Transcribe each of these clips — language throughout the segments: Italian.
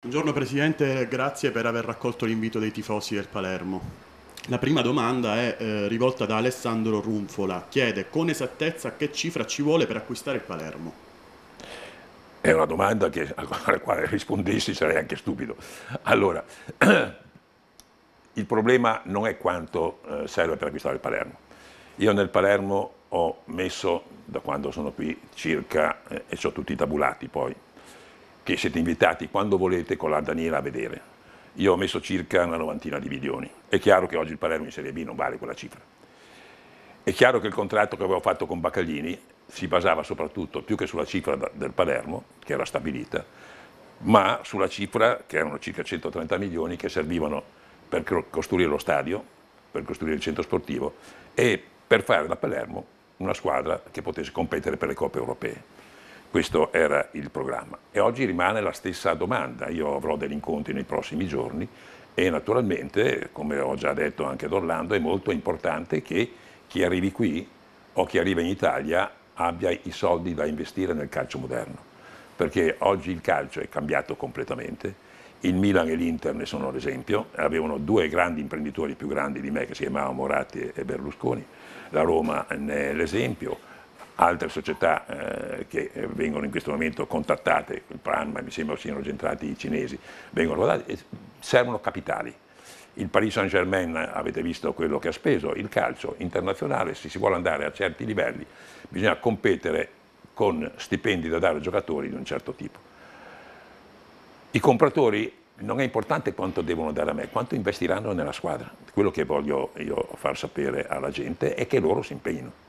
Buongiorno Presidente, grazie per aver raccolto l'invito dei tifosi del Palermo. La prima domanda è eh, rivolta da Alessandro Runfola, chiede con esattezza che cifra ci vuole per acquistare il Palermo. È una domanda che, alla quale rispondessi sarei anche stupido. Allora, il problema non è quanto eh, serve per acquistare il Palermo. Io nel Palermo ho messo, da quando sono qui, circa, eh, e ho tutti i tabulati poi, che siete invitati quando volete con la Daniela a vedere. Io ho messo circa una novantina di milioni. È chiaro che oggi il Palermo in Serie B non vale quella cifra. È chiaro che il contratto che avevo fatto con Baccaglini si basava soprattutto più che sulla cifra del Palermo, che era stabilita, ma sulla cifra, che erano circa 130 milioni, che servivano per costruire lo stadio, per costruire il centro sportivo e per fare da Palermo una squadra che potesse competere per le coppe europee. Questo era il programma. E oggi rimane la stessa domanda. Io avrò degli incontri nei prossimi giorni e naturalmente, come ho già detto anche ad Orlando, è molto importante che chi arrivi qui o chi arriva in Italia abbia i soldi da investire nel calcio moderno. Perché oggi il calcio è cambiato completamente. Il Milan e l'Inter ne sono l'esempio, avevano due grandi imprenditori più grandi di me che si chiamavano Moratti e Berlusconi, la Roma ne è l'esempio, altre società eh, che vengono in questo momento contattate, il Pranma mi sembra siano già entrati i cinesi, vengono guardati, servono capitali. Il Paris Saint Germain avete visto quello che ha speso, il calcio internazionale, se si vuole andare a certi livelli, bisogna competere con stipendi da dare ai giocatori di un certo tipo. I compratori non è importante quanto devono dare a me, quanto investiranno nella squadra. Quello che voglio io far sapere alla gente è che loro si impegnino.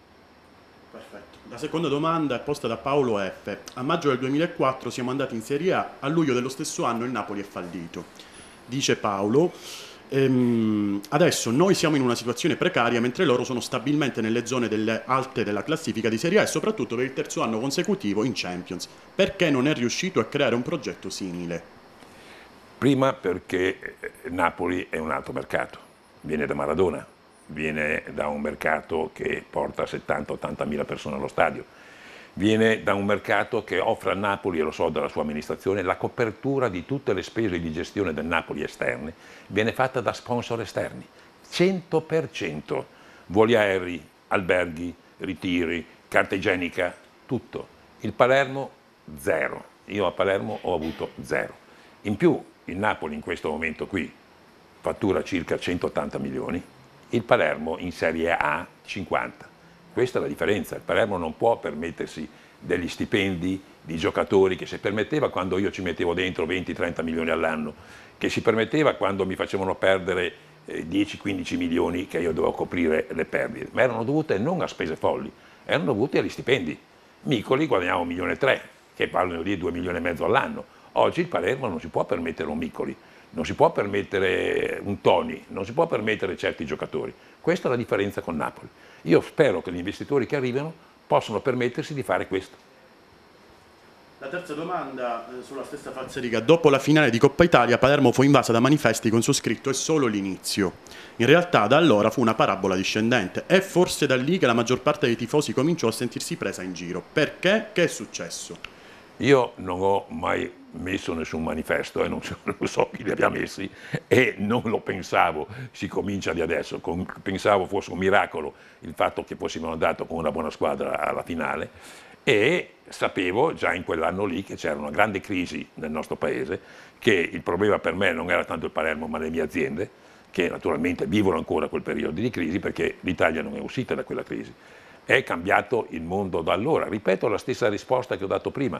La seconda domanda posta da Paolo F. A maggio del 2004 siamo andati in Serie A, a luglio dello stesso anno il Napoli è fallito. Dice Paolo, ehm, adesso noi siamo in una situazione precaria mentre loro sono stabilmente nelle zone delle alte della classifica di Serie A e soprattutto per il terzo anno consecutivo in Champions. Perché non è riuscito a creare un progetto simile? Prima perché Napoli è un alto mercato, viene da Maradona, viene da un mercato che porta 70-80 mila persone allo stadio, viene da un mercato che offre a Napoli, e lo so dalla sua amministrazione, la copertura di tutte le spese di gestione del Napoli esterne, viene fatta da sponsor esterni, 100%, voli aerei, alberghi, ritiri, carta igienica, tutto. Il Palermo zero, io a Palermo ho avuto zero. In più il Napoli in questo momento qui fattura circa 180 milioni, il Palermo in Serie A 50. Questa è la differenza, il Palermo non può permettersi degli stipendi di giocatori che si permetteva quando io ci mettevo dentro 20-30 milioni all'anno, che si permetteva quando mi facevano perdere 10-15 eh, milioni che io dovevo coprire le perdite, ma erano dovute non a spese folli, erano dovute agli stipendi. Micoli guadagnava un milione e tre, che parlano di 2 milioni e mezzo all'anno. Oggi il Palermo non si può permettere un Micoli, non si può permettere un Tony, non si può permettere certi giocatori. Questa è la differenza con Napoli. Io spero che gli investitori che arrivano possano permettersi di fare questo. La terza domanda eh, sulla stessa falsariga. Dopo la finale di Coppa Italia, Palermo fu invasa da manifesti con su scritto è solo l'inizio. In realtà da allora fu una parabola discendente. È forse da lì che la maggior parte dei tifosi cominciò a sentirsi presa in giro. Perché? Che è successo? Io non ho mai messo nessun manifesto e non so, non so, chi li abbia messi e non lo pensavo, si comincia di adesso, pensavo fosse un miracolo il fatto che fossimo andati con una buona squadra alla finale e sapevo già in quell'anno lì che c'era una grande crisi nel nostro paese, che il problema per me non era tanto il Palermo ma le mie aziende, che naturalmente vivono ancora quel periodo di crisi perché l'Italia non è uscita da quella crisi. È cambiato il mondo da allora. Ripeto la stessa risposta che ho dato prima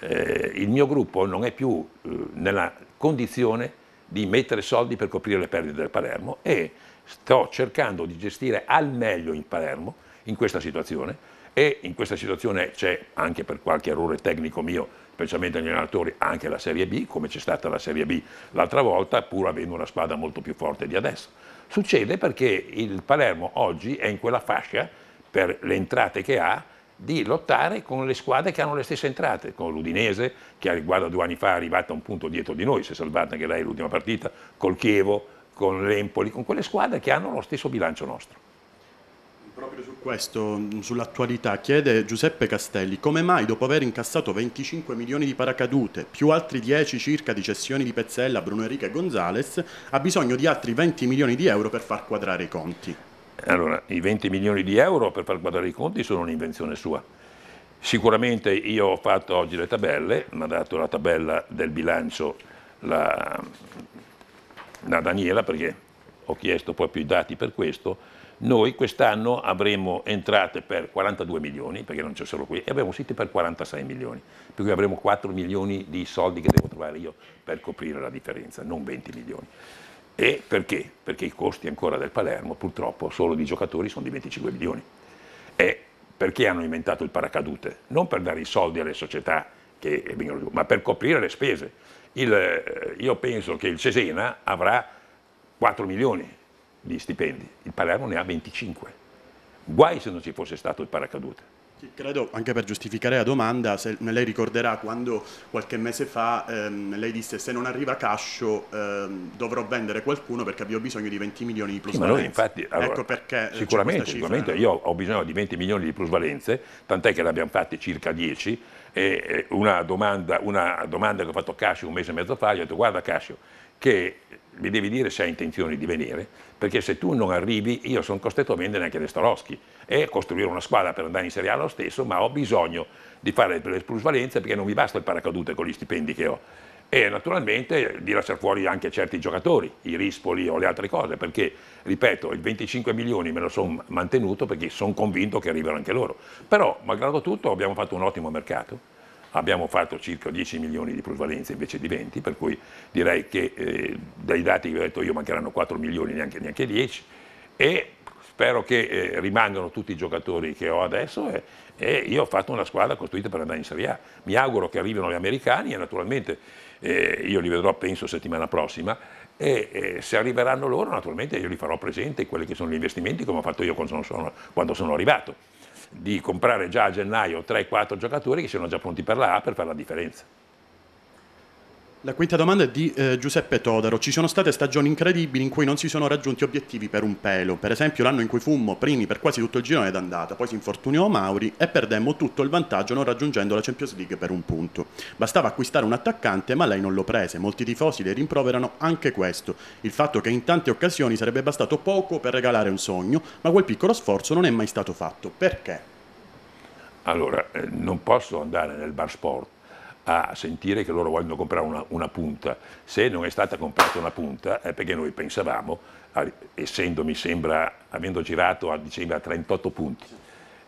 eh, il mio gruppo non è più eh, nella condizione di mettere soldi per coprire le perdite del Palermo e sto cercando di gestire al meglio il Palermo in questa situazione e in questa situazione c'è anche per qualche errore tecnico mio, specialmente negli allenatori, anche la Serie B, come c'è stata la Serie B l'altra volta, pur avendo una squadra molto più forte di adesso. Succede perché il Palermo oggi è in quella fascia, per le entrate che ha, di lottare con le squadre che hanno le stesse entrate, con l'Udinese, che riguardo due anni fa è arrivata un punto dietro di noi, si è salvata anche lei l'ultima partita, col Chievo, con l'Empoli, con quelle squadre che hanno lo stesso bilancio nostro. Proprio su questo, sull'attualità, chiede Giuseppe Castelli come mai dopo aver incassato 25 milioni di paracadute più altri 10 circa di cessioni di Pezzella, Bruno Enrique e Gonzales ha bisogno di altri 20 milioni di euro per far quadrare i conti? Allora, i 20 milioni di euro per far quadrare i conti sono un'invenzione sua. Sicuramente io ho fatto oggi le tabelle, mi ha dato la tabella del bilancio la, la Daniela perché ho chiesto proprio i dati per questo. Noi quest'anno avremo entrate per 42 milioni, perché non c'è solo qui, e avremo uscite per 46 milioni, per cui avremo 4 milioni di soldi che devo trovare io per coprire la differenza, non 20 milioni. E perché? Perché i costi ancora del Palermo, purtroppo, solo di giocatori sono di 25 milioni. E perché hanno inventato il paracadute? Non per dare i soldi alle società che vengono giù, ma per coprire le spese. Il, eh, io penso che il Cesena avrà 4 milioni di stipendi, il Palermo ne ha 25. Guai se non ci fosse stato il paracadute. Credo, anche per giustificare la domanda, se lei ricorderà quando qualche mese fa ehm, lei disse se non arriva Cascio ehm, dovrò vendere qualcuno perché abbiamo bisogno di 20 milioni di plusvalenze. Sì, infatti, allora, ecco perché sicuramente, sicuramente io ho bisogno di 20 milioni di plusvalenze, tant'è che ne abbiamo fatti circa 10 e una domanda, una domanda che ho fatto a Cascio un mese e mezzo fa, gli ho detto guarda Cascio che mi devi dire se hai intenzione di venire, perché se tu non arrivi io sono costretto a vendere anche le Staroschi e costruire una squadra per andare in Serie A lo stesso, ma ho bisogno di fare le plusvalenze perché non mi basta il paracadute con gli stipendi che ho. E naturalmente di lasciare fuori anche certi giocatori, i Rispoli o le altre cose, perché, ripeto, il 25 milioni me lo sono mantenuto perché sono convinto che arrivano anche loro. Però, malgrado tutto, abbiamo fatto un ottimo mercato abbiamo fatto circa 10 milioni di plusvalenze invece di 20, per cui direi che eh, dai dati che ho detto io mancheranno 4 milioni, neanche, neanche 10, e spero che eh, rimangano tutti i giocatori che ho adesso e, e, io ho fatto una squadra costruita per andare in Serie A. Mi auguro che arrivino gli americani e naturalmente eh, io li vedrò penso settimana prossima e se arriveranno loro naturalmente io li farò presente quelli che sono gli investimenti come ho fatto io quando sono, quando sono arrivato di comprare già a gennaio 3-4 giocatori che siano già pronti per la A per fare la differenza. La quinta domanda è di eh, Giuseppe Todaro. Ci sono state stagioni incredibili in cui non si sono raggiunti obiettivi per un pelo. Per esempio l'anno in cui fummo primi per quasi tutto il girone d'andata, poi si infortuniò Mauri e perdemmo tutto il vantaggio non raggiungendo la Champions League per un punto. Bastava acquistare un attaccante ma lei non lo prese. Molti tifosi le rimproverano anche questo. Il fatto che in tante occasioni sarebbe bastato poco per regalare un sogno, ma quel piccolo sforzo non è mai stato fatto. Perché? Allora, eh, non posso andare nel bar sport a sentire che loro vogliono comprare una, una, punta. Se non è stata comprata una punta è perché noi pensavamo, essendo mi sembra, avendo girato a dicembre a 38 punti,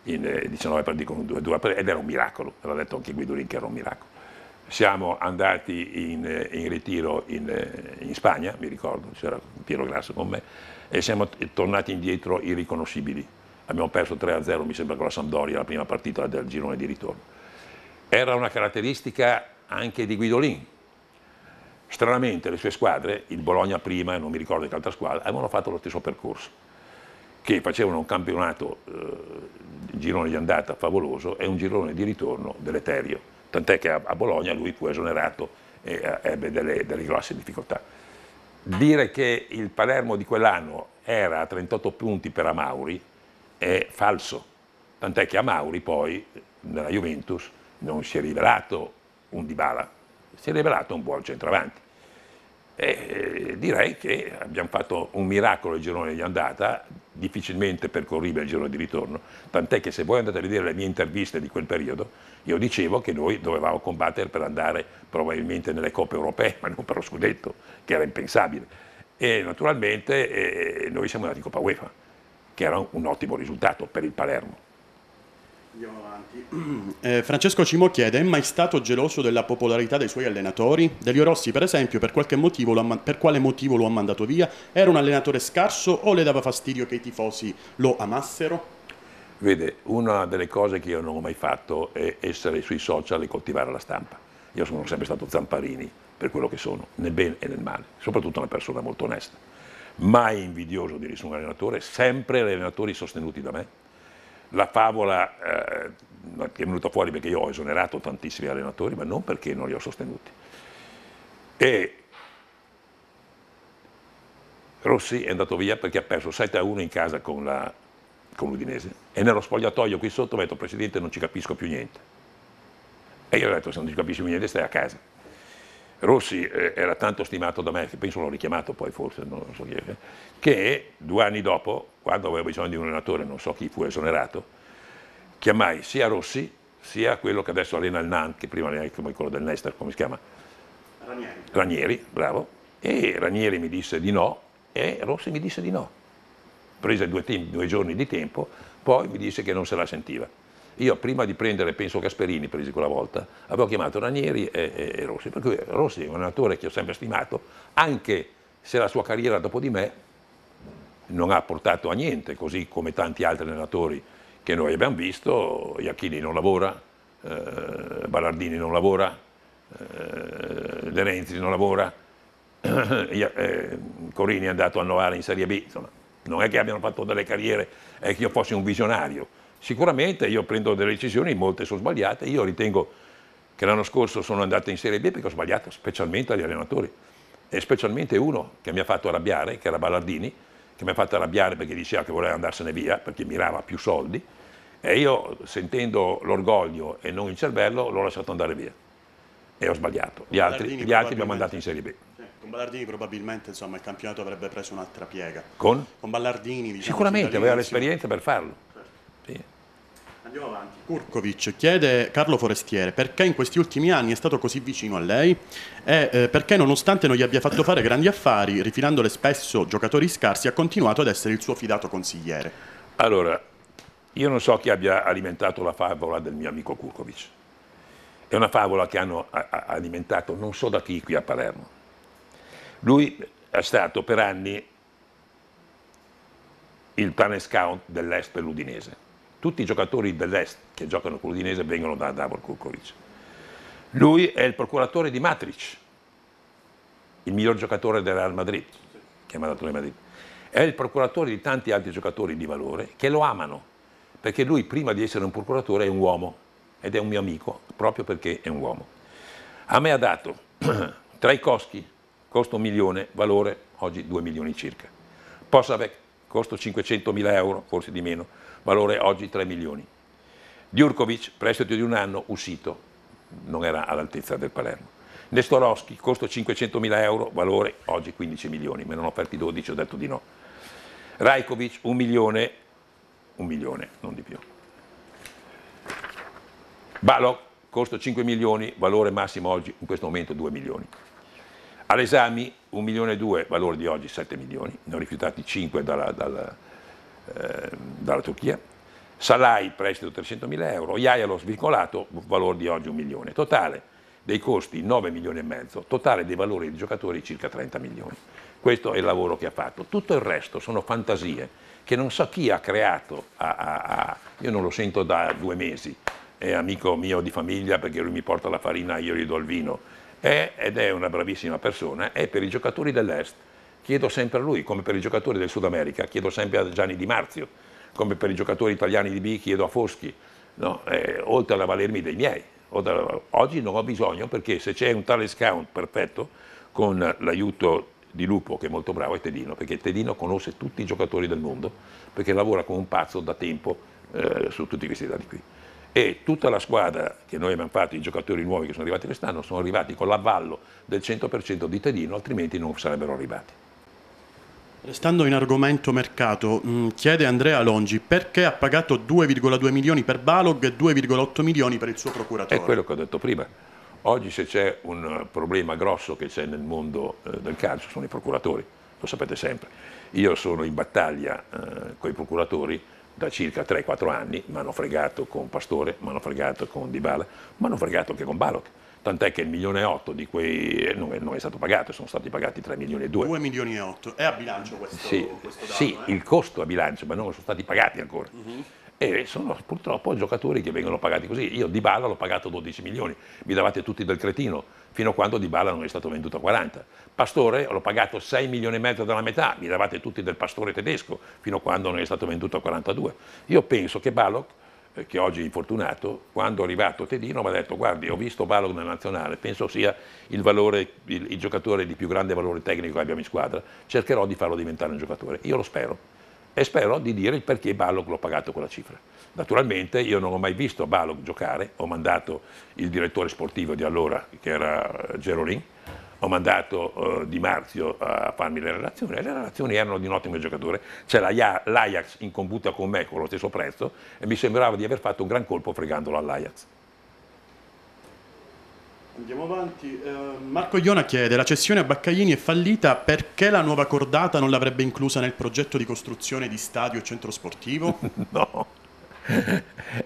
in eh, 19 partite con 2 2 ed era un miracolo, l'ha detto anche Guidolin che era un miracolo. Siamo andati in, eh, in ritiro in, eh, in, Spagna, mi ricordo, c'era Piero Grasso con me, e siamo tornati indietro irriconoscibili. Abbiamo perso 3-0, mi sembra, con la Sampdoria, la prima partita del girone di ritorno era una caratteristica anche di Guidolin. Stranamente le sue squadre, il Bologna prima e non mi ricordo che altra squadra, avevano fatto lo stesso percorso, che facevano un campionato eh, girone di andata favoloso e un girone di ritorno deleterio, tant'è che a, a Bologna lui fu esonerato e eh, ebbe delle, delle grosse difficoltà. Dire che il Palermo di quell'anno era a 38 punti per Amauri è falso, tant'è che Amauri poi nella Juventus non si è rivelato un Dybala, si è rivelato un buon centravanti. E eh, direi che abbiamo fatto un miracolo il girone di andata, difficilmente percorribile il girone di ritorno, tant'è che se voi andate a vedere le mie interviste di quel periodo, io dicevo che noi dovevamo combattere per andare probabilmente nelle coppe europee, ma non per lo scudetto, che era impensabile. E naturalmente eh, noi siamo andati in Coppa UEFA, che era un ottimo risultato per il Palermo. Andiamo avanti. Eh, Francesco Cimo chiede: è mai stato geloso della popolarità dei suoi allenatori? Delio Rossi, per esempio, per, motivo per quale motivo lo ha mandato via? Era un allenatore scarso o le dava fastidio che i tifosi lo amassero? Vede, una delle cose che io non ho mai fatto è essere sui social e coltivare la stampa. Io sono sempre stato Zamparini per quello che sono, nel bene e nel male, soprattutto una persona molto onesta. Mai invidioso di nessun allenatore, sempre allenatori sostenuti da me la favola eh, che è venuta fuori perché io ho esonerato tantissimi allenatori, ma non perché non li ho sostenuti. E Rossi è andato via perché ha perso 7 a 1 in casa con la con l'Udinese e nello spogliatoio qui sotto ha detto Presidente non ci capisco più niente. E io ho detto se non ci capisci più niente stai a casa. Rossi eh, era tanto stimato da me, che penso l'ho richiamato poi forse, non so chi è, che due anni dopo, quando avevo bisogno di un allenatore, non so chi fu esonerato, chiamai sia Rossi sia quello che adesso allena il Nan, che prima era come quello del Nester, come si chiama? Ranieri. Ranieri, bravo. E Ranieri mi disse di no e Rossi mi disse di no. Prese due, due giorni di tempo, poi mi disse che non se la sentiva. Io prima di prendere, penso Gasperini, presi quella volta, avevo chiamato Ranieri e, e, e Rossi, per cui Rossi è un allenatore che ho sempre stimato, anche se la sua carriera dopo di me non ha portato a niente, così come tanti altri allenatori che noi abbiamo visto, Iacchini non lavora, eh, Ballardini non lavora, eh, De Renzi non lavora, eh, Corini è andato a Novara in Serie B, insomma, non è che abbiano fatto delle carriere, è che io fossi un visionario, Sicuramente io prendo delle decisioni, molte sono sbagliate, io ritengo che l'anno scorso sono andato in Serie B perché ho sbagliato, specialmente agli allenatori, e specialmente uno che mi ha fatto arrabbiare, che era Ballardini, che mi ha fatto arrabbiare perché diceva che voleva andarsene via, perché mirava più soldi, e io sentendo l'orgoglio e non il cervello l'ho lasciato andare via. E ho sbagliato. Gli altri, gli altri hanno mandato in Serie B. Con Ballardini probabilmente insomma, il campionato avrebbe preso un'altra piega. Con? Con Ballardini diciamo, Sicuramente aveva l'esperienza per farlo. Andiamo avanti. Kurkovic chiede Carlo Forestiere perché in questi ultimi anni è stato così vicino a lei e eh, perché nonostante non gli abbia fatto fare grandi affari, rifinandole spesso giocatori scarsi, ha continuato ad essere il suo fidato consigliere. Allora, io non so chi abbia alimentato la favola del mio amico Kurkovic. È una favola che hanno alimentato non so da chi qui a Palermo. Lui è stato per anni il pane scout dell'Est per l'Udinese. Tutti i giocatori dell'Est che giocano con l'Udinese vengono da Davor Kurkovic. Lui è il procuratore di Matric, il miglior giocatore del Real Madrid, mandato Real Madrid. È il procuratore di tanti altri giocatori di valore che lo amano, perché lui prima di essere un procuratore è un uomo ed è un mio amico, proprio perché è un uomo. A me ha dato Traikowski, costo un milione, valore oggi 2 milioni circa. Posavec, costo 500 mila euro, forse di meno, valore oggi 3 milioni. Djurkovic, prestito di un anno, uscito, non era all'altezza del Palermo. Nestorowski, costo 500 mila euro, valore oggi 15 milioni, me ne hanno offerti 12, ho detto di no. Rajkovic, un milione, un milione, non di più. Balog, costo 5 milioni, valore massimo oggi in questo momento 2 milioni. All'esami 1 milione e 2, valore di oggi 7 milioni, ne ho rifiutati 5 dalla, dalla, eh, dalla Turchia. Salai, prestito 300 mila euro, Iaialo svincolato, valore di oggi 1 milione. Totale dei costi 9 milioni e mezzo, totale dei valori dei giocatori circa 30 milioni. Questo è il lavoro che ha fatto. Tutto il resto sono fantasie che non so chi ha creato, a, a, a, io non lo sento da due mesi, è amico mio di famiglia perché lui mi porta la farina, io gli do il vino, è, ed è una bravissima persona, è per i giocatori dell'Est. Chiedo sempre a lui, come per i giocatori del Sud America, chiedo sempre a Gianni Di Marzio, come per i giocatori italiani di B chiedo a Foschi, no? eh, oltre a valermi dei miei. Oggi non ho bisogno perché se c'è un tale scout perfetto, con l'aiuto di Lupo, che è molto bravo, è Tedino, perché Tedino conosce tutti i giocatori del mondo, perché lavora come un pazzo da tempo eh, su tutti questi dati qui e tutta la squadra che noi abbiamo fatto, i giocatori nuovi che sono arrivati quest'anno, sono arrivati con l'avvallo del 100% di Tedino, altrimenti non sarebbero arrivati. Restando in argomento mercato, mm, chiede Andrea Longi perché ha pagato 2,2 milioni per Balog e 2,8 milioni per il suo procuratore. È quello che ho detto prima. Oggi se c'è un problema grosso che c'è nel mondo eh, del calcio sono i procuratori, lo sapete sempre. Io sono in battaglia eh, con i procuratori da circa 3-4 anni, mi hanno fregato con Pastore, mi hanno fregato con Dybala, mi hanno fregato anche con Balok. Tant'è che il milione e otto di quei non è, non è, stato pagato, sono stati pagati 3 milioni e 2. 2 milioni e 8. È a bilancio questo, sì, questo dato? Sì, eh? il costo a bilancio, ma non sono stati pagati ancora. Uh-huh. E sono purtroppo giocatori che vengono pagati così. Io Di Bala l'ho pagato 12 milioni, mi davate tutti del cretino, fino a quando Di Bala non è stato venduto a 40. Pastore l'ho pagato 6 milioni e mezzo dalla metà, mi davate tutti del pastore tedesco, fino a quando non è stato venduto a 42. Io penso che Balog, eh, che oggi è infortunato, quando è arrivato Tedino mi ha detto guardi ho visto Balog nella nazionale, penso sia il, valore, il, il giocatore di più grande valore tecnico che abbiamo in squadra, cercherò di farlo diventare un giocatore. Io lo spero e spero di dire il perché Balog l'ho pagato quella cifra. Naturalmente io non ho mai visto Balog giocare, ho mandato il direttore sportivo di allora, che era Gerolin, ho mandato uh, Di Marzio a farmi le relazioni le relazioni erano di un ottimo giocatore, c'è l'Ajax in computa con me con lo stesso prezzo e mi sembrava di aver fatto un gran colpo fregandolo all'Ajax. Andiamo avanti. Eh, Marco Iona chiede: la cessione a Baccaglini è fallita perché la nuova cordata non l'avrebbe inclusa nel progetto di costruzione di stadio e centro sportivo? no,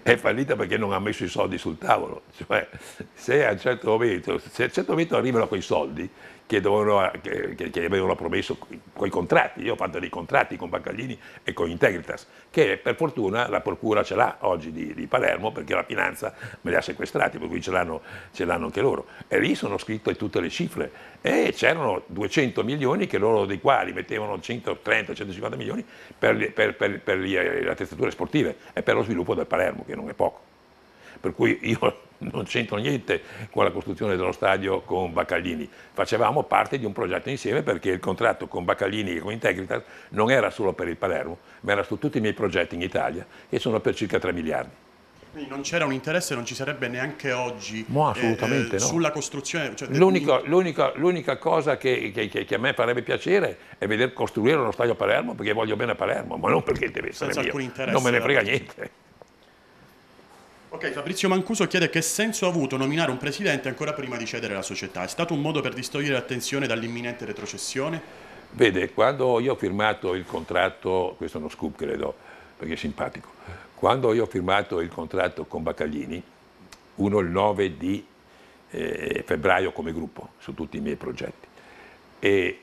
è fallita perché non ha messo i soldi sul tavolo. Cioè, se a un certo momento, se a un certo momento arrivano quei soldi, che, dovevano, che, che avevano promesso con i contratti. Io ho fatto dei contratti con Baccaglini e con Integritas, che per fortuna la procura ce l'ha oggi di, di Palermo perché la finanza me li ha sequestrati, per cui ce l'hanno, ce l'hanno anche loro. E lì sono scritte tutte le cifre e c'erano 200 milioni che loro dei quali mettevano 130-150 milioni per, per, per, per le attrezzature sportive e per lo sviluppo del Palermo, che non è poco per cui io non c'entro niente con la costruzione dello stadio con Baccaglini, facevamo parte di un progetto insieme perché il contratto con Baccaglini e con Integritas non era solo per il Palermo, ma era su tutti i miei progetti in Italia, che sono per circa 3 miliardi. Quindi non c'era un interesse, non ci sarebbe neanche oggi no, assolutamente eh, no. sulla costruzione. Cioè, l'unica, cosa che, che, che, a me farebbe piacere è vedere costruire uno stadio a Palermo perché voglio bene a Palermo, ma non perché deve essere Senza mio. Non me ne frega niente. Ok, Fabrizio Mancuso chiede che senso ha avuto nominare un presidente ancora prima di cedere la società. È stato un modo per distogliere l'attenzione dall'imminente retrocessione? Vede, quando io ho firmato il contratto, questo è uno scoop credo, perché è simpatico, quando io ho firmato il contratto con Baccaglini, uno il 9 di eh, febbraio come gruppo su tutti i miei progetti e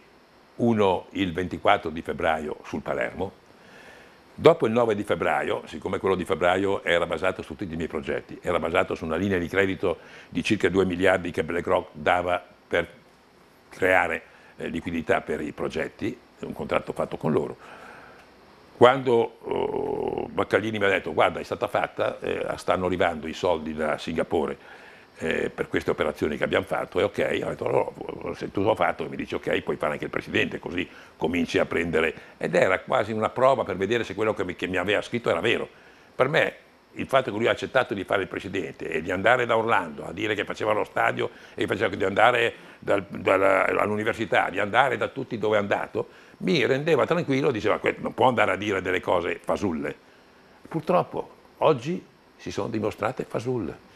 uno il 24 di febbraio sul Palermo, Dopo il 9 di febbraio, siccome quello di febbraio era basato su tutti i miei progetti, era basato su una linea di credito di circa 2 miliardi che BlackRock dava per creare eh, liquidità per i progetti, un contratto fatto con loro, quando oh, Baccaglini mi ha detto guarda è stata fatta, eh, stanno arrivando i soldi da Singapore, eh, per queste operazioni che abbiamo fatto e ok, ho detto allora, se tu l'ho fatto mi dici ok puoi fare anche il presidente così cominci a prendere ed era quasi una prova per vedere se quello che mi, che mi aveva scritto era vero per me il fatto che lui ha accettato di fare il presidente e di andare da Orlando a dire che faceva lo stadio e faceva di andare dal, all'università, di andare da tutti dove è andato, mi rendeva tranquillo, diceva non può andare a dire delle cose fasulle. Purtroppo oggi si sono dimostrate fasulle.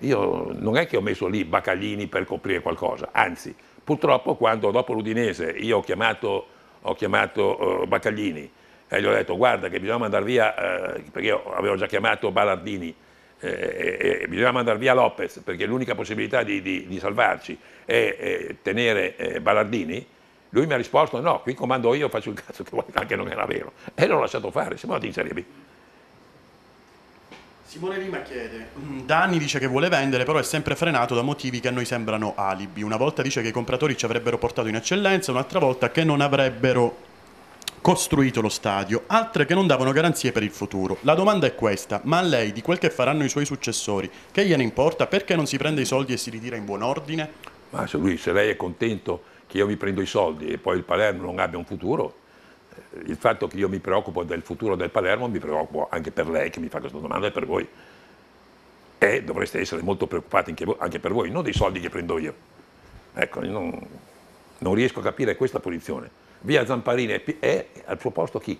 Io non è che ho messo lì Baccaglini per coprire qualcosa, anzi, purtroppo quando dopo l'Udinese io ho chiamato, ho chiamato uh, Baccaglini e gli ho detto guarda che bisogna mandare via, uh, perché io avevo già chiamato Ballardini, eh, eh, bisogna mandare via Lopez perché l'unica possibilità di, di, di salvarci è, è tenere eh, Ballardini, lui mi ha risposto no, qui comando io, faccio il cazzo che vuoi, anche non era vero. E l'ho lasciato fare, siamo andati in Serie B. Simone Lima chiede, mm, da anni dice che vuole vendere, però è sempre frenato da motivi che a noi sembrano alibi. Una volta dice che i compratori ci avrebbero portato in eccellenza, un'altra volta che non avrebbero costruito lo stadio, altre che non davano garanzie per il futuro. La domanda è questa, ma a lei di quel che faranno i suoi successori, che gliene importa? Perché non si prende i soldi e si ritira in buon ordine? Ma se, lui, se lei è contento che io mi prendo i soldi e poi il Palermo non abbia un futuro, il fatto che io mi preoccupo del futuro del Palermo mi preoccupo anche per lei che mi fa questa domanda e per voi. E dovreste essere molto preoccupati anche per voi, non dei soldi che prendo io. Ecco, io non, non riesco a capire questa posizione. Via Zamparini è al suo posto chi?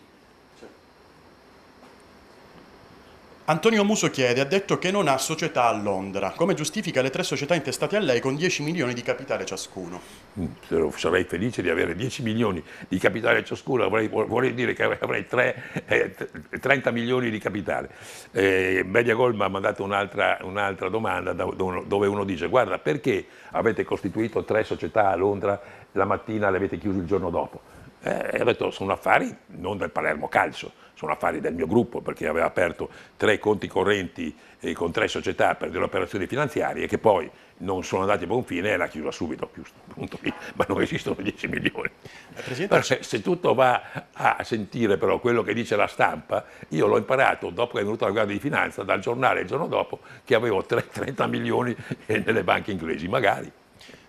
Antonio Muso chiede, ha detto che non ha società a Londra. Come giustifica le tre società intestate a lei con 10 milioni di capitale ciascuno? Mm, sarei felice di avere 10 milioni di capitale ciascuno, avrei, vorrei dire che avrei 3, eh, 30 milioni di capitale. Eh, Mediagol mi ha mandato un'altra, un'altra domanda dove uno dice guarda perché avete costituito tre società a Londra la mattina e le avete chiuse il giorno dopo? Eh, ho detto sono affari non del Palermo Calcio, sono affari del mio gruppo perché aveva aperto tre conti correnti eh, con tre società per delle operazioni finanziarie che poi non sono andati a buon fine e l'ha chiusa subito, chiuso, punto ma non esistono 10 milioni. Eh, se, se, tutto va a sentire però quello che dice la stampa, io l'ho imparato dopo che è venuta la Guardia di Finanza dal giornale il giorno dopo che avevo 30 milioni nelle banche inglesi, magari.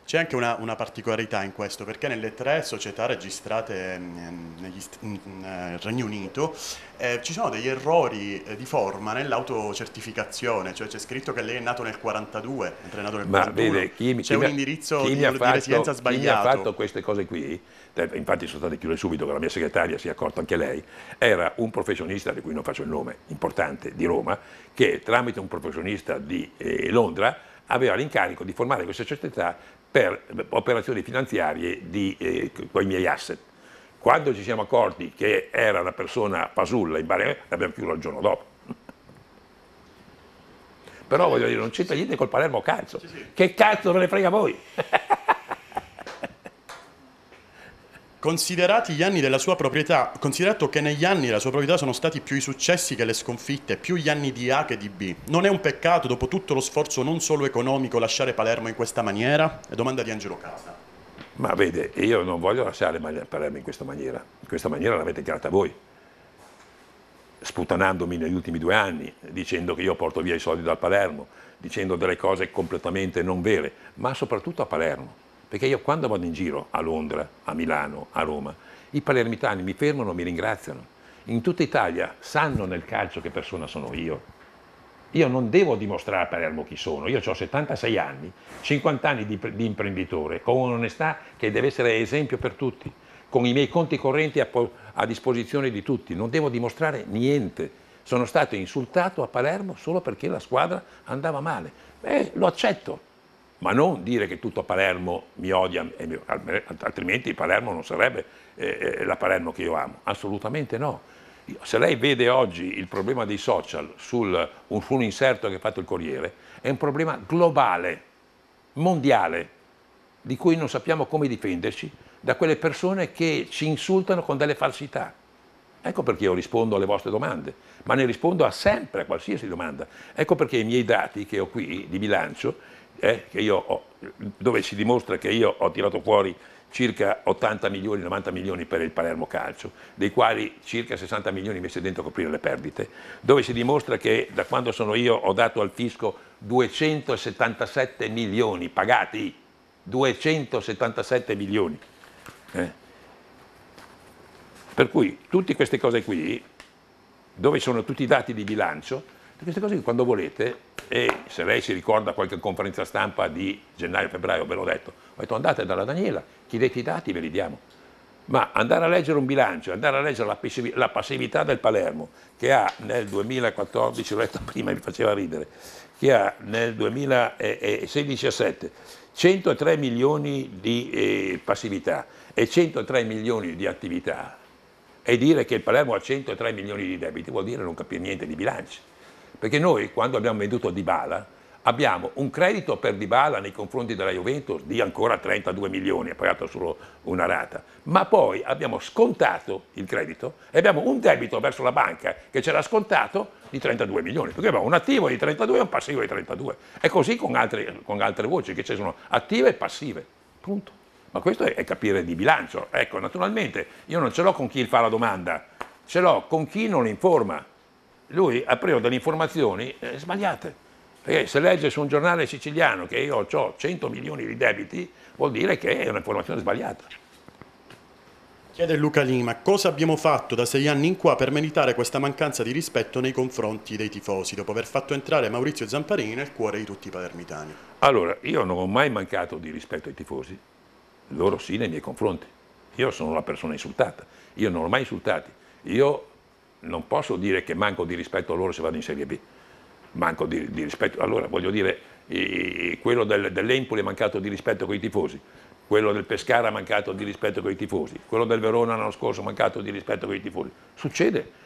C'è anche una, una, particolarità in questo, perché nelle tre società registrate negli, nel eh, Regno Unito eh, ci sono degli errori eh, di forma nell'autocertificazione, cioè c'è scritto che lei è nato nel 42, mentre è nato nel Ma vede, chi, c'è un indirizzo di, fatto, di, residenza sbagliato. Chi mi ha fatto queste cose qui, infatti sono state chiuse subito che la mia segretaria si è accorta anche lei, era un professionista, di cui non faccio il nome, importante, di Roma, che tramite un professionista di eh, Londra aveva l'incarico di formare queste società per operazioni finanziarie di, eh, con i miei asset. Quando ci siamo accorti che era una persona pasulla in Bahrain, l'abbiamo chiuso il giorno dopo. Però voglio dire, non c'entra niente col Palermo sì. Che cazzo ve ne frega voi? Considerati gli anni della sua proprietà, considerato che negli anni della sua proprietà sono stati più i successi che le sconfitte, più gli anni di A che di B, non è un peccato dopo tutto lo sforzo non solo economico lasciare Palermo in questa maniera? È domanda di Angelo Casa. Ma vede, io non voglio lasciare Palermo in questa maniera, in questa maniera l'avete creata voi, sputanandomi negli ultimi due anni, dicendo che io porto via i soldi dal Palermo, dicendo delle cose completamente non vere, ma soprattutto a Palermo perché io quando vado in giro a Londra, a Milano, a Roma, i palermitani mi fermano, mi ringraziano. In tutta Italia sanno nel calcio che persona sono io. Io non devo dimostrare a Palermo chi sono, io ho 76 anni, 50 anni di, di imprenditore, con un'onestà che deve essere esempio per tutti, con i miei conti correnti a, a disposizione di tutti, non devo dimostrare niente. Sono stato insultato a Palermo solo perché la squadra andava male. Beh, lo accetto, ma non dire che tutto Palermo mi odia, altrimenti Palermo non sarebbe eh, eh, la Palermo che io amo, assolutamente no. Se lei vede oggi il problema dei social su un inserto che ha fatto il Corriere, è un problema globale, mondiale, di cui non sappiamo come difenderci da quelle persone che ci insultano con delle falsità. Ecco perché io rispondo alle vostre domande, ma ne rispondo a sempre a qualsiasi domanda. Ecco perché i miei dati che ho qui di bilancio eh, ho, dove si dimostra che io ho tirato fuori circa 80 milioni, 90 milioni per il Palermo Calcio, dei quali circa 60 milioni messi dentro a coprire le perdite, dove si dimostra che da quando sono io ho dato al fisco 277 milioni pagati, 277 milioni. Eh. Per cui tutte queste cose qui, dove sono tutti i dati di bilancio, queste cose qui quando volete e se lei si ricorda qualche conferenza stampa di gennaio-febbraio, ve l'ho detto, ho detto andate dalla Daniela, chiedete i dati, ve li diamo. Ma andare a leggere un bilancio, andare a leggere la, passività del Palermo, che ha nel 2014, l'ho detto prima, mi faceva ridere, che ha nel 2016-17 103 milioni di eh, passività e 103 milioni di attività, e dire che il Palermo ha 103 milioni di debiti vuol dire non capire niente di bilanci. Perché noi quando abbiamo venduto Dybala abbiamo un credito per Dybala nei confronti della Juventus di ancora 32 milioni, ha pagato solo una rata, ma poi abbiamo scontato il credito e abbiamo un debito verso la banca che c'era scontato di 32 milioni, perché abbiamo un attivo di 32 e un passivo di 32. È così con altre, con altre voci che ci sono attive e passive, punto. Ma questo è, è capire di bilancio. Ecco, naturalmente io non ce l'ho con chi fa la domanda, ce l'ho con chi non informa lui preso delle informazioni eh, sbagliate. Perché se legge su un giornale siciliano che io ho 100 milioni di debiti, vuol dire che è un'informazione sbagliata. Chiede Luca Lima, cosa abbiamo fatto da sei anni in qua per meritare questa mancanza di rispetto nei confronti dei tifosi, dopo aver fatto entrare Maurizio Zamparini nel cuore di tutti i palermitani? Allora, io non ho mai mancato di rispetto ai tifosi, loro sì nei miei confronti. Io sono una persona insultata, io non ho mai insultati. Io non posso dire che manco di rispetto a loro se vado in Serie B. Manco di, di rispetto. Allora, voglio dire, eh, quello del, dell'Empoli è mancato di rispetto con i tifosi, quello del Pescara ha mancato di rispetto con i tifosi, quello del Verona l'anno scorso ha mancato di rispetto con i tifosi. Succede.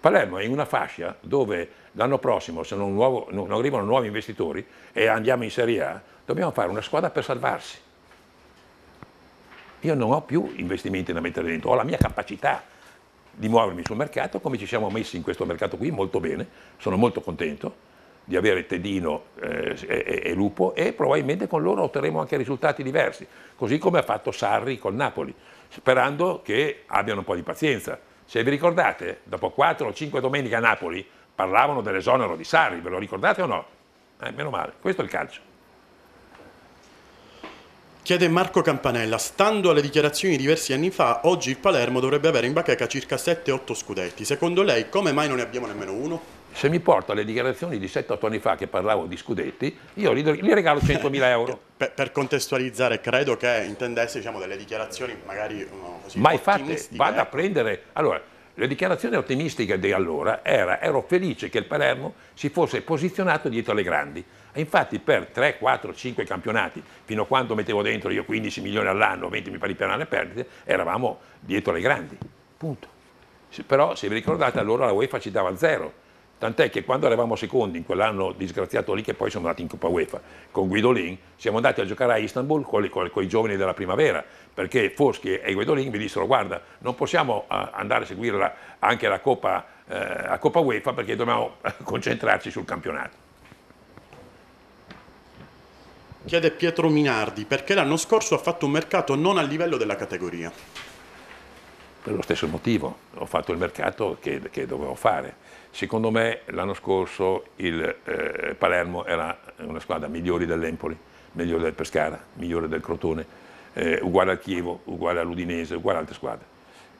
Palermo è in una fascia dove l'anno prossimo, se non, nuovo, non arrivano nuovi investitori e andiamo in Serie A, dobbiamo fare una squadra per salvarsi. Io non ho più investimenti da mettere dentro, ho la mia capacità di muovermi sul mercato, come ci siamo messi in questo mercato qui molto bene, sono molto contento di avere Tedino eh, e, e, Lupo e probabilmente con loro otterremo anche risultati diversi, così come ha fatto Sarri col Napoli, sperando che abbiano un po' di pazienza. Se vi ricordate, dopo 4 o 5 domeniche a Napoli parlavano dell'esonero di Sarri, ve lo ricordate o no? Eh, meno male, questo è il calcio. Chiede Marco Campanella, stando alle dichiarazioni di diversi anni fa, oggi il Palermo dovrebbe avere in bacheca circa 7-8 scudetti. Secondo lei come mai non ne abbiamo nemmeno uno? Se mi porta alle dichiarazioni di 7-8 anni fa che parlavo di scudetti, io gli, gli regalo 100.000 euro. Per, per, contestualizzare, credo che intendesse diciamo, delle dichiarazioni magari no, così Ma infatti vado a prendere... Allora, le dichiarazioni ottimistiche di allora era ero felice che il Palermo si fosse posizionato dietro alle grandi. E infatti per 3, 4, 5 campionati, fino a quando mettevo dentro io 15 milioni all'anno, 20 mi pari per anno e perdite, eravamo dietro alle grandi. Punto. Però se vi ricordate allora la UEFA ci dava zero Tant'è che quando eravamo secondi in quell'anno disgraziato lì, che poi siamo andati in Coppa UEFA con Guidolin, siamo andati a giocare a Istanbul con, con, con i giovani della primavera, perché Foschi e Guidolin mi dissero guarda, non possiamo uh, andare a seguire la, anche la Coppa, uh, la Coppa UEFA perché dobbiamo concentrarci sul campionato. Chiede Pietro Minardi, perché l'anno scorso ha fatto un mercato non a livello della categoria? Per lo stesso motivo, ho fatto il mercato che, che dovevo fare Secondo me l'anno scorso il eh, Palermo era una squadra migliore dell'Empoli, migliore del Pescara, migliore del Crotone, eh, uguale al Chievo, uguale all'Udinese, uguale a altre squadre.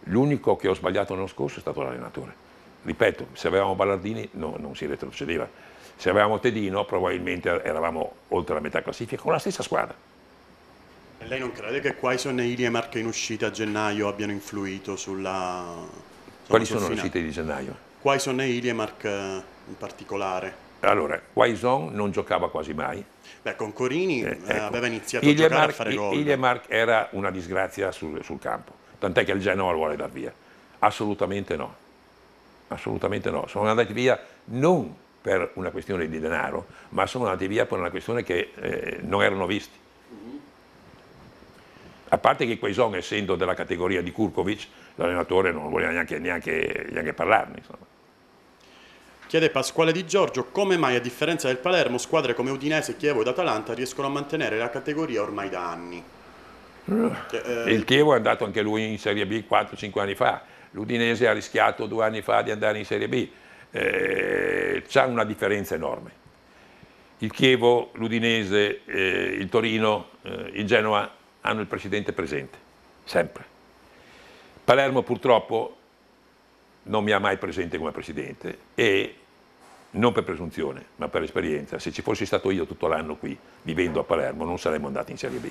L'unico che ho sbagliato l'anno scorso è stato l'allenatore. Ripeto, se avevamo Ballardini no, non si retrocedeva. Se avevamo Tedino probabilmente eravamo oltre la metà classifica con la stessa squadra. E lei non crede che Quaison e Iliemark in uscita a gennaio abbiano influito sulla... Quali sono le uscite di gennaio? Quaison e Iliemark eh, in particolare. Allora, Quaison non giocava quasi mai. Beh, con Corini eh, eh, ecco. aveva iniziato Iliemark, a giocare a fare gol. Iliemark era una disgrazia sul, sul campo, tant'è che il Genoa lo vuole dar via. Assolutamente no. Assolutamente no. Sono andati via non per una questione di denaro, ma sono andati via per una questione che eh, non erano visti. A parte che Quaison, essendo della categoria di Kurkovic, l'allenatore non voleva neanche, neanche, neanche parlarne. Insomma. Chiede Pasquale Di Giorgio come mai a differenza del Palermo squadre come Udinese, Chievo ed Atalanta riescono a mantenere la categoria ormai da anni. Che, eh... Il Chievo è andato anche lui in Serie B 4-5 anni fa, l'Udinese ha rischiato due anni fa di andare in Serie B, eh, c'è una differenza enorme. Il Chievo, l'Udinese, eh, il Torino, eh, il Genoa hanno il presidente presente, sempre. Palermo purtroppo non mi ha mai presente come presidente e non per presunzione, ma per esperienza, se ci fossi stato io tutto l'anno qui, vivendo a Palermo, non saremmo andati in Serie B,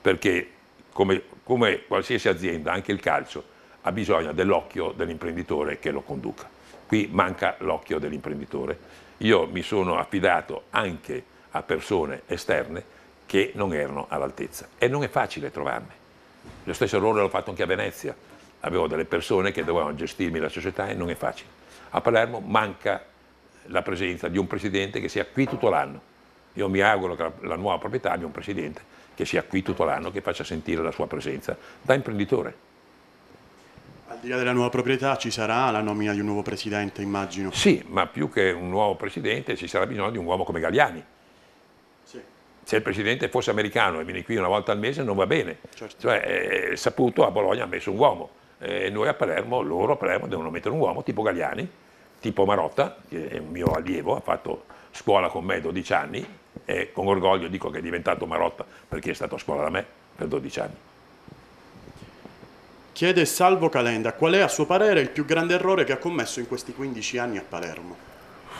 perché come, come qualsiasi azienda, anche il calcio, ha bisogno dell'occhio dell'imprenditore che lo conduca. Qui manca l'occhio dell'imprenditore. Io mi sono affidato anche a persone esterne che non erano all'altezza e non è facile trovarne. Lo stesso errore l'ho fatto anche a Venezia, avevo delle persone che dovevano gestirmi la società e non è facile. A Palermo manca la presenza di un presidente che sia qui tutto l'anno. Io mi auguro che la, nuova proprietà abbia un presidente che sia qui tutto l'anno, che faccia sentire la sua presenza da imprenditore. Al di là della nuova proprietà ci sarà la nomina di un nuovo presidente, immagino. Sì, ma più che un nuovo presidente ci sarà bisogno di un uomo come Galliani. Sì. Se il presidente fosse americano e viene qui una volta al mese non va bene. Certo. Cioè, è saputo a Bologna ha messo un uomo eh, noi a Palermo, loro a Palermo devono mettere un uomo tipo Gagliani, tipo Marotta, che è un mio allievo, ha fatto scuola con me 12 anni e con orgoglio dico che è diventato Marotta perché è stato a scuola da me per 12 anni. Chiede Salvo Calenda, qual è a suo parere il più grande errore che ha commesso in questi 15 anni a Palermo?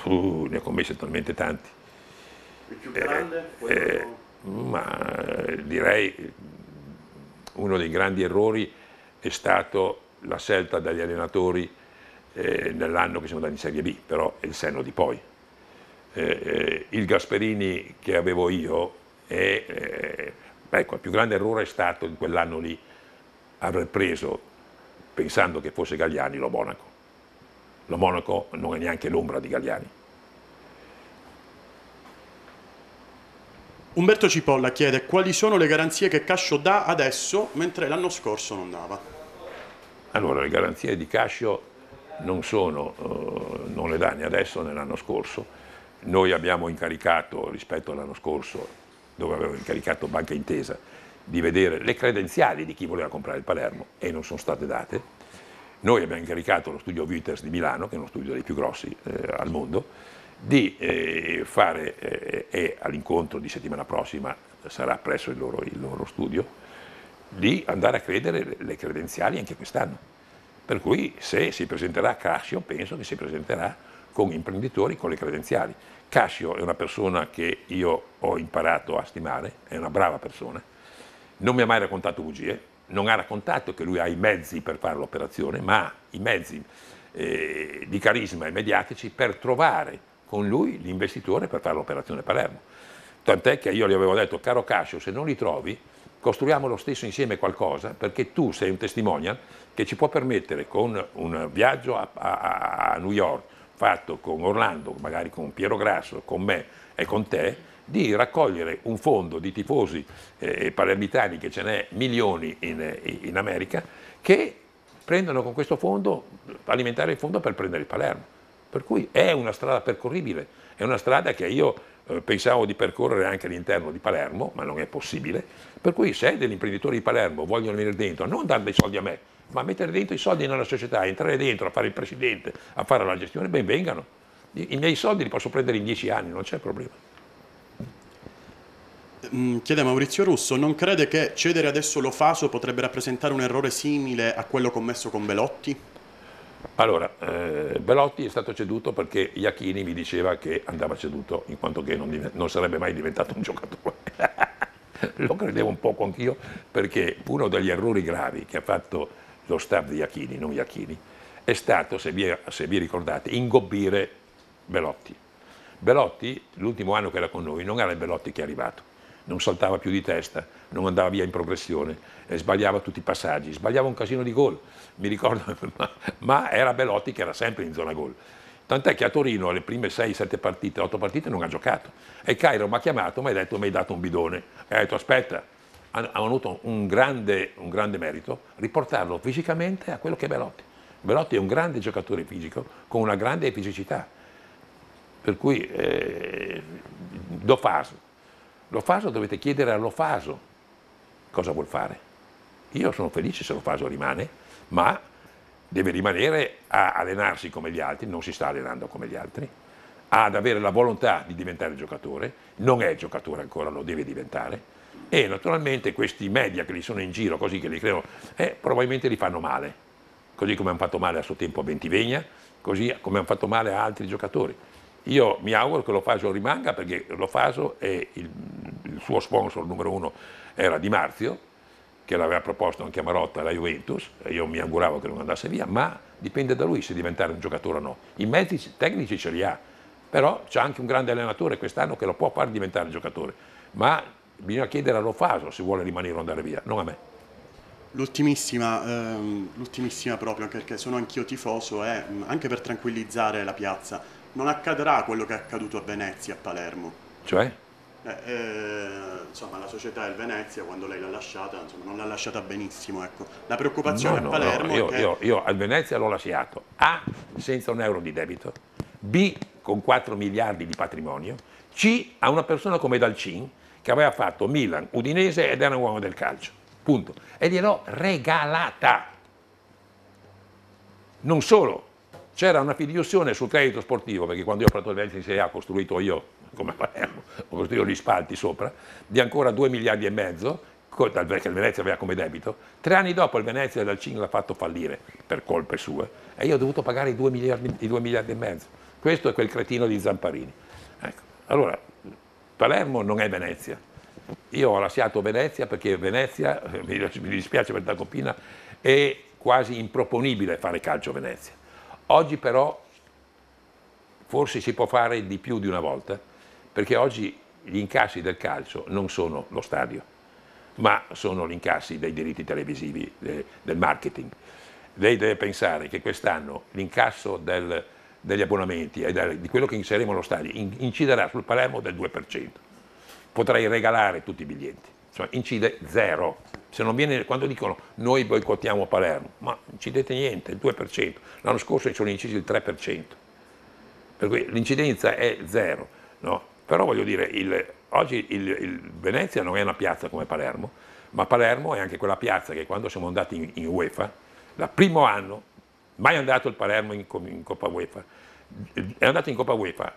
Uh, ne ha commessi talmente tanti. Il più grande? Eh, eh, ma direi uno dei grandi errori è stata la scelta degli allenatori eh, nell'anno che siamo andati in Serie B, però è il senno di poi. Eh, eh il Gasperini che avevo io, è, eh, ecco, il più grande errore è stato in quell'anno lì aver preso, pensando che fosse Gagliani, lo Monaco. Lo Monaco non è neanche l'ombra di Gagliani. Umberto Cipolla chiede quali sono le garanzie che Cascio dà adesso mentre l'anno scorso non dava. Allora, le garanzie di Cascio non, sono, eh, non le dà né adesso né l'anno scorso. Noi abbiamo incaricato rispetto all'anno scorso, dove avevo incaricato Banca Intesa, di vedere le credenziali di chi voleva comprare il Palermo e non sono state date. Noi abbiamo incaricato lo studio Reuters di Milano, che è uno studio dei più grossi eh, al mondo, di eh, fare, eh, e all'incontro di settimana prossima sarà presso il loro, il loro studio, di andare a credere le credenziali anche quest'anno. Per cui se si presenterà Cascio, penso che si presenterà con imprenditori con le credenziali. Cascio è una persona che io ho imparato a stimare, è una brava persona, non mi ha mai raccontato bugie, non ha raccontato che lui ha i mezzi per fare l'operazione, ma ha i mezzi eh, di carisma e mediatici per trovare con lui l'investitore per fare l'operazione Palermo. Tant'è che io gli avevo detto, caro Cascio, se non li trovi, costruiamo lo stesso insieme qualcosa, perché tu sei un testimonial che ci può permettere con un viaggio a, a, a New York fatto con Orlando, magari con Piero Grasso, con me e con te, di raccogliere un fondo di tifosi eh, palermitani, che ce n'è milioni in, in, America, che prendono con questo fondo, alimentare il fondo per prendere il Palermo. Per cui è una strada percorribile, è una strada che io pensavo di percorrere anche all'interno di Palermo, ma non è possibile. Per cui se degli imprenditori di Palermo vogliono venire dentro, non dare dei soldi a me, ma mettere dentro i soldi nella società, entrare dentro a fare il presidente, a fare la gestione, ben vengano. I, i miei soldi li posso prendere in dieci anni, non c'è problema. Mm, chiede Maurizio Russo, non crede che cedere adesso l'Ofaso potrebbe rappresentare un errore simile a quello commesso con Belotti? Allora, eh, Belotti è stato ceduto perché Iachini mi diceva che andava ceduto in quanto che non, non sarebbe mai diventato un giocatore. Lo credevo un poco anch'io perché uno degli errori gravi che ha fatto lo staff di Iachini, non Iachini, è stato, se vi, se vi ricordate, ingobbire Belotti. Belotti, l'ultimo anno che era con noi, non era il Belotti che è arrivato non saltava più di testa, non andava via in progressione, eh, sbagliava tutti i passaggi, sbagliava un casino di gol, mi ricordo, ma, era Belotti che era sempre in zona gol. Tant'è che a Torino alle prime 6-7 partite, 8 partite non ha giocato. E Cairo mi ha chiamato, mi ha detto mi hai dato un bidone. E ha detto aspetta, ha avuto un grande, un grande merito riportarlo fisicamente a quello che è Belotti. Belotti è un grande giocatore fisico con una grande fisicità. Per cui eh, do faso L'Ofaso dovete chiedere all'Ofaso cosa vuol fare. Io sono felice se l'Ofaso rimane, ma deve rimanere a allenarsi come gli altri, non si sta allenando come gli altri, ad avere la volontà di diventare giocatore, non è giocatore ancora, lo deve diventare, e naturalmente questi media che li sono in giro, così che li creano, eh, probabilmente li fanno male, così come hanno fatto male a suo tempo a Bentivegna, così come hanno fatto male a altri giocatori. Io mi auguro che l'Ofaso rimanga perché l'Ofaso è il, il, suo sponsor numero uno era Di Marzio, che l'aveva proposto anche a Marotta alla Juventus, io mi auguravo che non andasse via, ma dipende da lui se diventare un giocatore o no. I mezzi tecnici ce li ha, però c'è anche un grande allenatore quest'anno che lo può far diventare giocatore, ma bisogna chiedere all'Ofaso se vuole rimanere o andare via, non a me. L'ultimissima, ehm, l'ultimissima proprio, anche perché sono anch'io tifoso, è anche per tranquillizzare la piazza non accadrà quello che è accaduto a Venezia, a Palermo. Cioè? Eh, eh, insomma, la società del Venezia, quando lei l'ha lasciata, insomma, non l'ha lasciata benissimo. Ecco. La preoccupazione no, a Palermo no, io, è che... io, io al Venezia l'ho lasciato A, senza un euro di debito, B, con 4 miliardi di patrimonio, C, a una persona come Dalcin, che aveva fatto Milan, Udinese ed era un uomo del calcio. Punto. E gliel'ho regalata. Non solo, c'era una fideiussione sul credito sportivo, perché quando io ho fatto il Venezia in Serie A ho costruito io, come Palermo, ho costruito gli spalti sopra, di ancora 2 miliardi e mezzo, che il Venezia aveva come debito. Tre anni dopo il Venezia dal Cing l'ha fatto fallire per colpe sue e io ho dovuto pagare i 2 miliardi, i 2 miliardi e mezzo. Questo è quel cretino di Zamparini. Ecco. Allora, Palermo non è Venezia. Io ho lasciato Venezia perché Venezia, mi dispiace per Tacopina, è quasi improponibile fare calcio a Venezia. Oggi però forse si può fare di più di una volta, perché oggi gli incassi del calcio non sono lo stadio, ma sono gli incassi dei diritti televisivi, de, del marketing. Lei deve pensare che quest'anno l'incasso del, degli abbonamenti e del, di quello che inseriremo allo stadio inciderà sul Palermo del 2%. Potrei regalare tutti i biglietti, cioè incide zero viene, quando dicono noi boicottiamo Palermo, ma incidete niente, il 2%, l'anno scorso ci sono incisi il 3%, per cui l'incidenza è zero, no? Però voglio dire, il, oggi il, il, Venezia non è una piazza come Palermo, ma Palermo è anche quella piazza che quando siamo andati in, in UEFA, il primo anno, mai andato il Palermo in, in Coppa UEFA, è andato in Coppa UEFA,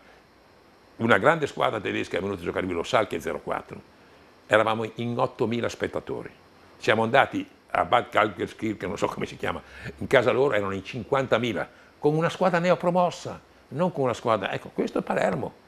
una grande squadra tedesca è venuta a giocare qui, lo Salke 04, eravamo in 8.000 spettatori. Siamo andati a Bad Kalkerskir, che non so come si chiama, in casa loro erano in 50.000, con una squadra neopromossa, non con una squadra... Ecco, questo è Palermo.